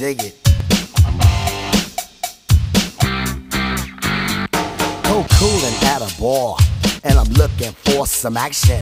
dig it. Cool, cool and at a bar, and I'm looking for some action.